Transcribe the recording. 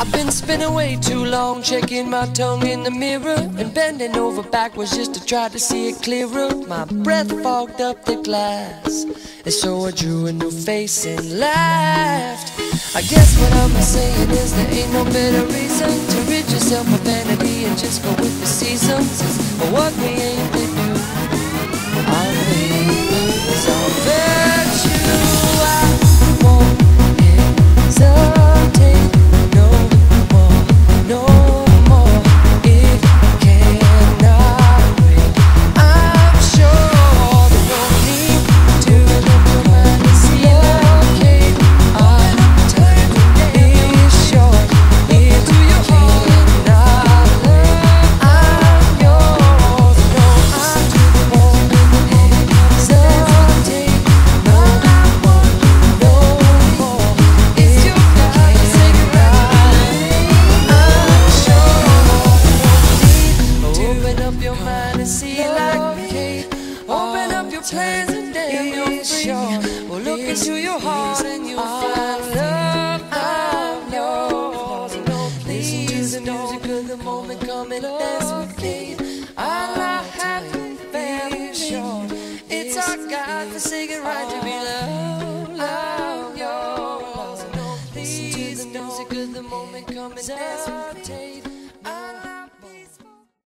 I've been spinning way too long, checking my tongue in the mirror and bending over backwards just to try to see it clearer. My breath fogged up the glass, and so I drew a new face and laughed. I guess what I'm saying is there ain't no better reason to rid yourself of vanity and just go with the seasons. It's what we aim to do. Our Into your heart and you'll find love. Listen to the music of the moment, come and dance with me. All I love happy family. It's our God-forsaken right to be loved. Listen to come and dance with me.